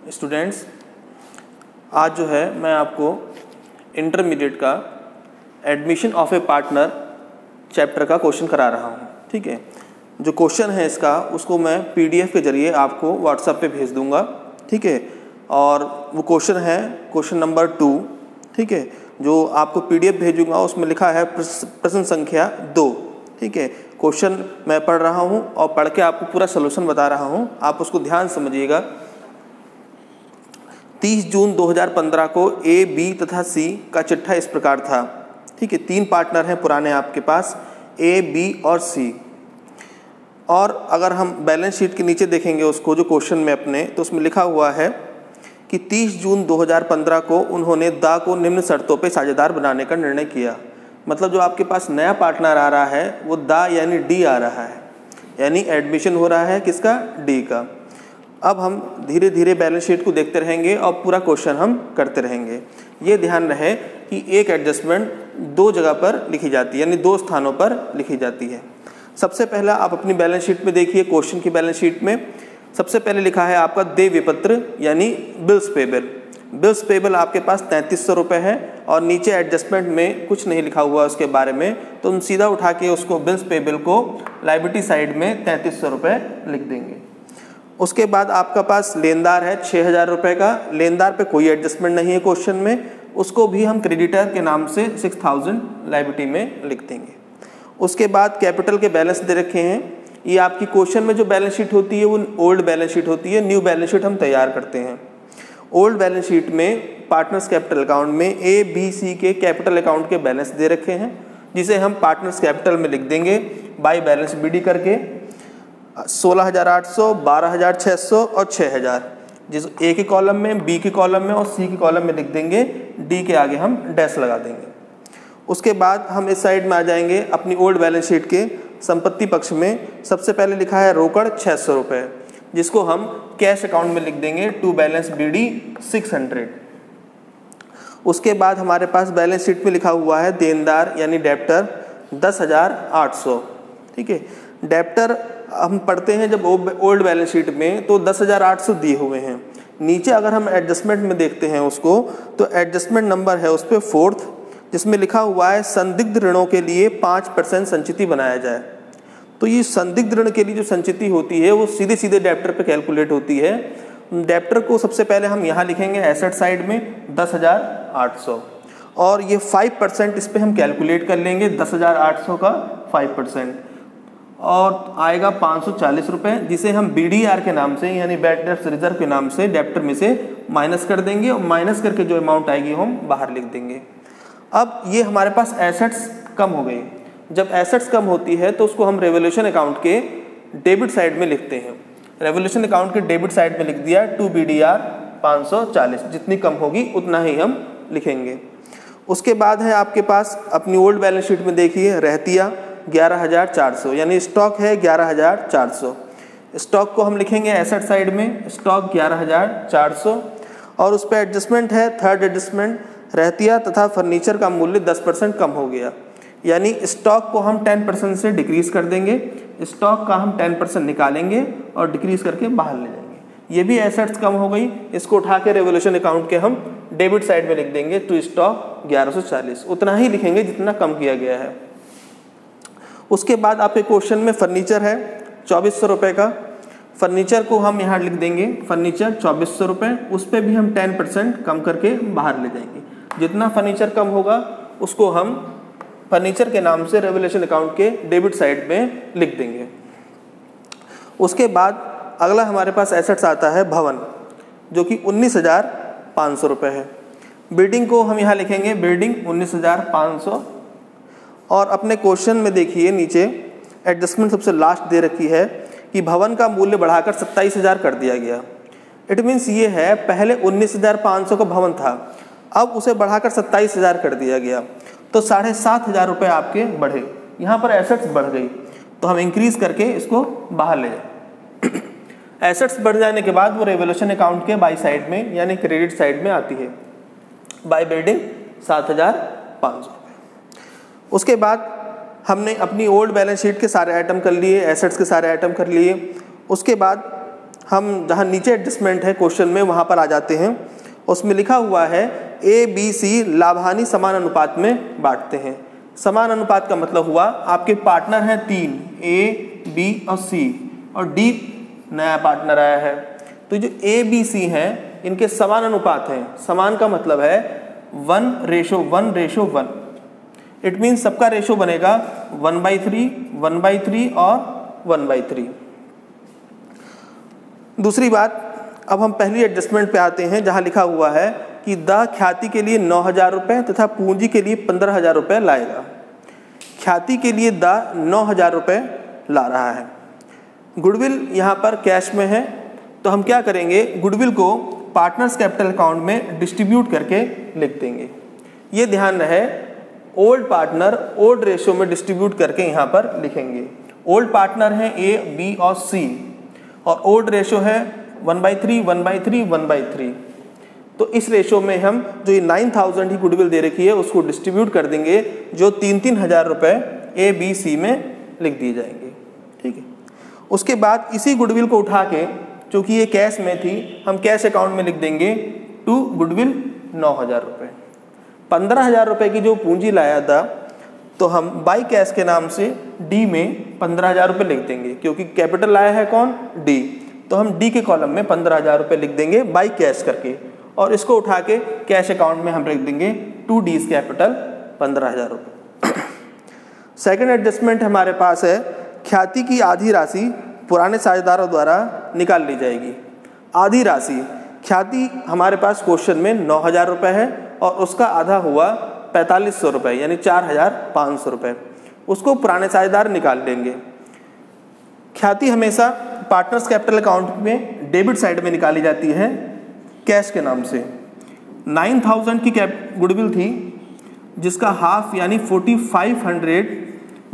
Students आज जो है मैं आपको इंटरमीडिएट का admission of a partner chapter का क्वेश्चन करा रहा हूँ, ठीक है? जो क्वेश्चन है इसका, उसको मैं पीडीएफ के ज़रिए आपको व्हाट्सएप पे भेज दूँगा, ठीक है? और वो क्वेश्चन है क्वेश्चन नंबर टू ठीक है? जो आपको पीडीएफ भेजूँगा, उसमें लिखा है प्रश्न संख्या दो, ठीक है? क्वेश्चन मैं पढ़ रहा हूँ और पढ़ के आपको पूरा सोल्यूशन बता रहा हूँ। आप उसको ध्यान समझिएगा। 30 जून 2015 को ए, बी तथा सी का चिट्ठा इस प्रकार था। ठीक है, तीन पार्टनर हैं पुराने आपके पास, ए, बी और सी। और अगर हम बैलेंस शीट के नीचे देखेंगे उसको, जो क्वेश्चन में अपने तो उसमें लिखा हुआ है कि 30 जून 2015 को उन्होंने दा को निम्न शर्तों पर साझेदार बनाने का निर्णय किया। मतलब जो आपके पास नया पार्टनर आ रहा है, वो दा यानी डी आ रहा है। यानी एडमिशन हो रहा है किसका? डी का। अब हम धीरे धीरे बैलेंस शीट को देखते रहेंगे और पूरा क्वेश्चन हम करते रहेंगे। ये ध्यान रहे कि एक एडजस्टमेंट दो जगह पर लिखी जाती है, यानी दो स्थानों पर लिखी जाती है। सबसे पहला आप अपनी बैलेंस शीट में देखिए, क्वेश्चन की बैलेंस शीट में। सबसे पहले लिखा है आपका दे विपत्र, यानी बिल्स पेबल। बिल्स पेबल आपके पास तैंतीस सौ रुपये है और नीचे एडजस्टमेंट में कुछ नहीं लिखा हुआ उसके बारे में। तो हम सीधा उठा के उसको बिल्स पेबल को लाइबिलिटी साइड में तैंतीस सौ रुपये लिख देंगे। उसके बाद आपका पास लेनदार है छः हज़ार रुपये का। लेनदार पे कोई एडजस्टमेंट नहीं है क्वेश्चन में। उसको भी हम क्रेडिटर के नाम से सिक्स थाउज़ेंड लाइबिलिटी में लिख देंगे। उसके बाद कैपिटल के बैलेंस दे रखे हैं। ये आपकी क्वेश्चन में जो बैलेंस शीट होती है, वो ओल्ड बैलेंस शीट होती है। न्यू बैलेंस शीट हम तैयार करते हैं। ओल्ड बैलेंस शीट में पार्टनर्स कैपिटल अकाउंट में ए बी सी के कैपिटल अकाउंट के बैलेंस दे रखे हैं, जिसे हम पार्टनर्स कैपिटल में लिख देंगे। बाई बैलेंस बी करके। सोलह हज़ार आठ सौ, बारह हज़ार छः सौ और छः हज़ार। जिस ए के कॉलम में, बी के कॉलम में और सी के कॉलम में लिख देंगे, डी के आगे हम डैश लगा देंगे। उसके बाद हम इस साइड में आ जाएँगे अपनी ओल्ड बैलेंस शीट के संपत्ति पक्ष में। सबसे पहले लिखा है रोकड़ छः सौ रुपये जिसको हम कैश अकाउंट में लिख देंगे, to balance B D six hundred. उसके बाद हमारे पास बैलेंस शीट में लिखा हुआ है देनदार, यानी डेप्टर दस हज़ार आठ सौ। ठीक है? डेप्टर हम पढ़ते हैं जब ओल्ड बैलेंस शीट में तो दस हज़ार आठ सौ दिए हुए हैं। नीचे अगर हम एडजस्टमेंट में देखते हैं उसको तो एडजस्टमेंट नंबर है उस पर फोर्थ जिसमें लिखा हुआ है, संदिग्ध ऋणों के लिए पाँच परसेंट संचिति बनाया जाए। तो ये संदिग्ध ऋण के लिए जो संचिति होती है, वो सीधे सीधे डेप्टर पे कैलकुलेट होती है। डेप्टर को सबसे पहले हम यहाँ लिखेंगे एसेट साइड में, दस हज़ार आठ सौ। और ये फाइव परसेंट इस पर हम कैलकुलेट कर लेंगे, दस हज़ार आठ सौ का फाइव परसेंट। और आएगा पाँच सौ जिसे हम बी डी आर के नाम से, यानी बैड डेप्ट रिज़र्व के नाम से डेप्टर में से माइनस कर देंगे और माइनस करके जो अमाउंट आएगी हम बाहर लिख देंगे। अब ये हमारे पास एसेट्स कम हो गई। जब एसेट्स कम होती है तो उसको हम रेवोल्यूशन अकाउंट के डेबिट साइड में लिखते हैं। रेवोल्यूशन अकाउंट के डेबिट साइड में लिख दिया टू बी डी आर जितनी कम होगी, उतना ही हम लिखेंगे। उसके बाद है आपके पास, अपनी ओल्ड बैलेंस शीट में देखिए, रहतिया। ग्यारह हज़ार चार सौ, यानी स्टॉक है ग्यारह हज़ार चार सौ। स्टॉक को हम लिखेंगे एसेट साइड में, स्टॉक ग्यारह हज़ार चार सौ, और उस पर एडजस्टमेंट है, थर्ड एडजस्टमेंट, रहतिया तथा फर्नीचर का मूल्य दस परसेंट कम हो गया। यानी स्टॉक को हम टेन परसेंट से डिक्रीज कर देंगे, स्टॉक का हम टेन परसेंट निकालेंगे और डिक्रीज करके बाहर ले जाएँगे। ये भी एसेट्स कम हो गई, इसको उठा के रेवोल्यूशन अकाउंट के हम डेबिट साइड में लिख देंगे टू स्टॉक 1140 उतना ही लिखेंगे जितना कम किया गया है। उसके बाद आपके क्वेश्चन में फर्नीचर है, चौबीस सौ रुपये का। फर्नीचर को हम यहाँ लिख देंगे फर्नीचर चौबीस सौ रुपये उस पर भी हम टेन परसेंट कम करके बाहर ले जाएँगे। जितना फर्नीचर कम होगा, उसको हम फर्नीचर के नाम से रेवोल्यूशन अकाउंट के डेबिट साइड में लिख देंगे। उसके बाद अगला हमारे पास एसेट्स आता है भवन, जो कि उन्नीस हज़ार पाँच सौ रुपये है। बिल्डिंग को हम यहाँ लिखेंगे बिल्डिंग उन्नीस हज़ार पाँच सौ और अपने क्वेश्चन में देखिए नीचे एडजस्टमेंट सबसे लास्ट दे रखी है कि भवन का मूल्य बढ़ाकर सत्ताईस हज़ार कर दिया गया। इट मीन्स ये है, पहले उन्नीस हज़ार पाँच सौ का भवन था, अब उसे बढ़ाकर सत्ताईस हज़ार कर दिया गया। तो साढ़े सात हज़ार रुपये आपके बढ़े। यहाँ पर एसेट्स बढ़ गई। तो हम इंक्रीज करके इसको बाहर ले जाए। एसेट्स बढ़ जाने के बाद वो रेवोल्यूशन अकाउंट के बाई साइड में, यानी क्रेडिट साइड में आती है। बाई बिल्डिंग सात हज़ार पाँच सौ। उसके बाद हमने अपनी ओल्ड बैलेंस शीट के सारे आइटम कर लिए एसेट्स के सारे आइटम कर लिए। उसके बाद हम जहाँ नीचे एडजस्टमेंट है क्वेश्चन में, वहाँ पर आ जाते हैं। उसमें लिखा हुआ है ए बी सी लाभानी समान अनुपात में बांटते हैं। समान अनुपात का मतलब हुआ, आपके पार्टनर हैं तीन ए बी और सी और डी नया पार्टनर आया है। तो जो ए बी सी हैं, इनके समान अनुपात हैं। समान का मतलब है one ratio one ratio one it mean सबका रेशो बनेगा one by three one by three और वन बाई थ्री दूसरी बात, अब हम पहली एडजस्टमेंट पे आते हैं जहाँ लिखा हुआ है कि द ख्याति के लिए नौ हज़ार रुपये तथा पूंजी के लिए पंद्रह हज़ार रुपये लाएगा। ख्याति के लिए द नौ हज़ार रुपये ला रहा है। गुडविल यहाँ पर कैश में है तो हम क्या करेंगे? गुडविल को पार्टनर्स कैपिटल अकाउंट में डिस्ट्रीब्यूट करके लिख देंगे। ये ध्यान रहे ओल्ड पार्टनर ओल्ड रेशो में डिस्ट्रीब्यूट करके यहाँ पर लिखेंगे। ओल्ड पार्टनर है ए बी और सी और ओल्ड रेशो है one by three, one by three, one by three. तो इस रेशो में हम जो ये नाइन थाउज़ेंड ही गुडविल दे रखी है, उसको डिस्ट्रीब्यूट कर देंगे, जो तीन तीन हज़ार रुपये ए बी सी में लिख दिए जाएँगे। ठीक है? उसके बाद इसी गुडविल को उठा के, चूँकि ये कैश में थी, हम कैश अकाउंट में लिख देंगे टू गुडविल नौ हज़ार रुपये पंद्रह हज़ार रुपये की जो पूंजी लाया था तो हम बाई कैश के नाम से डी में पंद्रह हज़ार रुपये लिख देंगे, क्योंकि कैपिटल लाया है कौन? डी। तो हम डी के कॉलम में पंद्रह हज़ार रुपये लिख देंगे बाई कैश करके, और इसको उठा के कैश अकाउंट में हम लिख देंगे टू डीज कैपिटल पंद्रह हज़ार रुपये सेकेंड एडजस्टमेंट हमारे पास है, ख्याति की आधी राशि पुराने साझेदारों द्वारा निकाल ली जाएगी। आधी राशि, ख्याति हमारे पास क्वेश्चन में नौ हज़ार रुपये है और उसका आधा हुआ पैंतालीस सौ रुपये यानी चार हज़ार पाँच सौ रुपये उसको पुराने साझेदार निकाल लेंगे ख्याति हमेशा पार्टनर्स कैपिटल अकाउंट में डेबिट साइड में निकाली जाती है, कैश के नाम से। नाइन थाउज़ेंड की कैप गुडविल थी, जिसका हाफ़, यानी फोर्टी फाइव हंड्रेड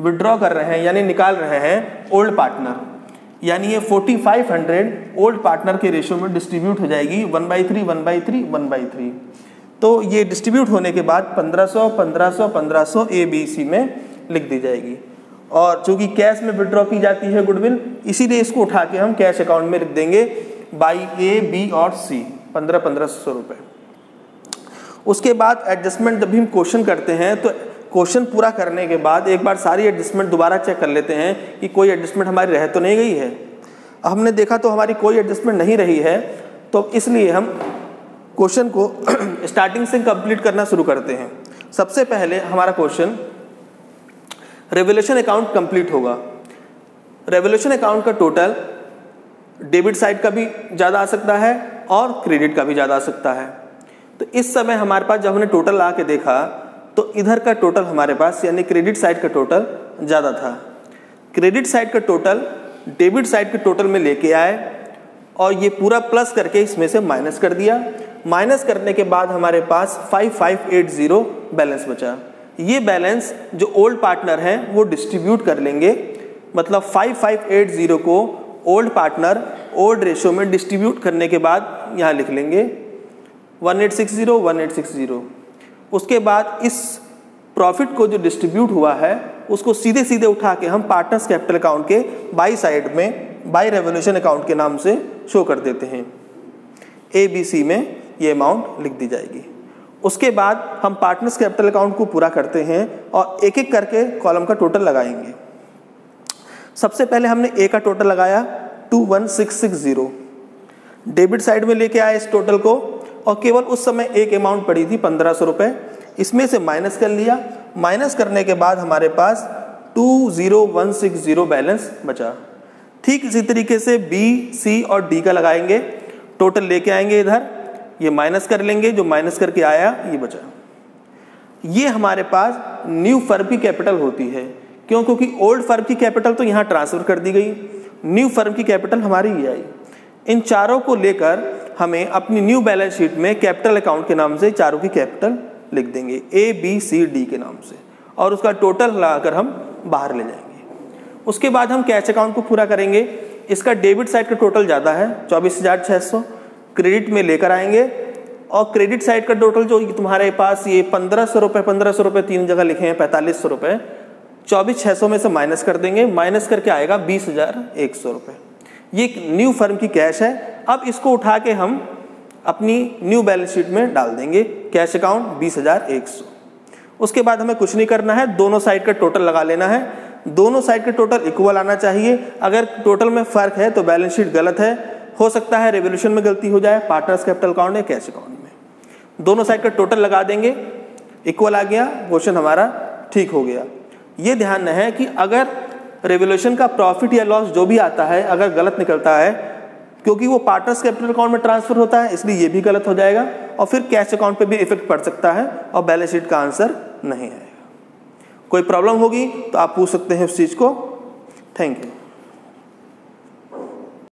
विड्रॉ कर रहे हैं, यानी निकाल रहे हैं ओल्ड पार्टनर। यानी ये forty five hundred old partner के रेशियो में डिस्ट्रीब्यूट हो जाएगी, one by three, one by three, one by three. तो ये डिस्ट्रीब्यूट होने के बाद पंद्रह सौ पंद्रह सौ पंद्रह सौ ए बी सी में लिख दी जाएगी। और चूँकि कैश में विड्रॉ की जाती है गुडविल इसीलिए इसको उठा के हम कैश अकाउंट में लिख देंगे बाई ए बी और सी पंद्रह पंद्रह सौ रुपये उसके बाद एडजस्टमेंट जब भी हम क्वेश्चन करते हैं तो क्वेश्चन पूरा करने के बाद एक बार सारी एडजस्टमेंट दोबारा चेक कर लेते हैं कि कोई एडजस्टमेंट हमारी रह तो नहीं गई है। हमने देखा तो हमारी कोई एडजस्टमेंट नहीं रही है तो इसलिए हम क्वेश्चन को स्टार्टिंग से कंप्लीट करना शुरू करते हैं। सबसे पहले हमारा क्वेश्चन, रेवोल्यूशन अकाउंट कंप्लीट होगा। रेवोल्यूशन अकाउंट का टोटल डेबिट साइड का भी ज़्यादा आ सकता है और क्रेडिट का भी ज़्यादा आ सकता है। तो इस समय हमारे पास जब हमने टोटल ला देखा तो इधर का टोटल हमारे पास, यानी क्रेडिट साइड का टोटल ज़्यादा था। क्रेडिट साइड का टोटल, डेबिट साइड के टोटल में लेके आए और ये पूरा प्लस करके इसमें से माइनस कर दिया। माइनस करने के बाद हमारे पास 5580 बैलेंस बचा। ये बैलेंस जो ओल्ड पार्टनर हैं, वो डिस्ट्रीब्यूट कर लेंगे। मतलब 5580 को ओल्ड पार्टनर ओल्ड रेशो में डिस्ट्रीब्यूट करने के बाद यहाँ लिख लेंगे। 1860 1860 उसके बाद इस प्रॉफिट को जो डिस्ट्रीब्यूट हुआ है, उसको सीधे सीधे उठा के हम पार्टनर्स कैपिटल अकाउंट के बाई साइड में बाई रेवोल्यूशन अकाउंट के नाम से शो कर देते हैं। ए बी सी में ये अमाउंट लिख दी जाएगी। उसके बाद हम पार्टनर्स कैपिटल अकाउंट को पूरा करते हैं और एक एक करके कॉलम का टोटल लगाएँगे। सबसे पहले हमने ए का टोटल लगाया two one six six zero debit side में लेके आए इस टोटल को और केवल उस समय एक अमाउंट पड़ी थी, पंद्रह सौ रुपये इसमें से माइनस कर लिया। माइनस करने के बाद हमारे पास two zero one six zero balance बचा। ठीक इसी तरीके से बी सी और डी का लगाएँगे। टोटल लेके आएँगे इधर। ये माइनस कर लेंगे। जो माइनस करके आया, ये बचा। ये हमारे पास न्यू फर्म की कैपिटल होती है। क्यों? क्योंकि ओल्ड फर्म की कैपिटल तो यहाँ ट्रांसफ़र कर दी गई। न्यू फर्म की कैपिटल हमारी ही आई। इन चारों को लेकर हमें अपनी न्यू बैलेंस शीट में कैपिटल अकाउंट के नाम से चारों की कैपिटल लिख देंगे। ए बी सी डी के नाम से। और उसका टोटल लगाकर हम बाहर ले जाएँगे। उसके बाद हम कैश अकाउंट को पूरा करेंगे। इसका डेबिट साइड का टोटल ज़्यादा है, चौबीस हज़ार छः सौ। क्रेडिट में लेकर आएँगे। और क्रेडिट साइड का टोटल जो तुम्हारे पास ये पंद्रह सौ रुपये पंद्रह सौ रुपये तीन जगह लिखे हैं, पैंतालीस सौ रुपये चौबीस छः सौ में से माइनस कर देंगे। माइनस करके आएगा बीस हज़ार एक सौ रुपये ये न्यू फर्म की कैश है। अब इसको उठा के हम अपनी न्यू बैलेंस शीट में डाल देंगे। कैश अकाउंट बीस हज़ार एक सौ। उसके बाद हमें कुछ नहीं करना है। दोनों साइड का टोटल लगा लेना है। दोनों साइड के टोटल इक्वल आना चाहिए। अगर टोटल में फ़र्क है तो बैलेंस शीट गलत है। हो सकता है रेवोल्यूशन में गलती हो जाए। पार्टनर्स कैपिटल अकाउंट या कैश अकाउंट में। दोनों साइड का टोटल लगा देंगे। इक्वल आ गया। क्वेश्चन हमारा ठीक हो गया। ये ध्यान है कि अगर रेवोल्यूशन का प्रॉफिट या लॉस जो भी आता है, अगर गलत निकलता है, क्योंकि वो पार्टनर्स कैपिटल अकाउंट में ट्रांसफ़र होता है, इसलिए ये भी गलत हो जाएगा और फिर कैश अकाउंट पे भी इफ़ेक्ट पड़ सकता है और बैलेंस शीट का आंसर नहीं आएगा। कोई प्रॉब्लम होगी तो आप पूछ सकते हैं उस चीज़ को। Thank you.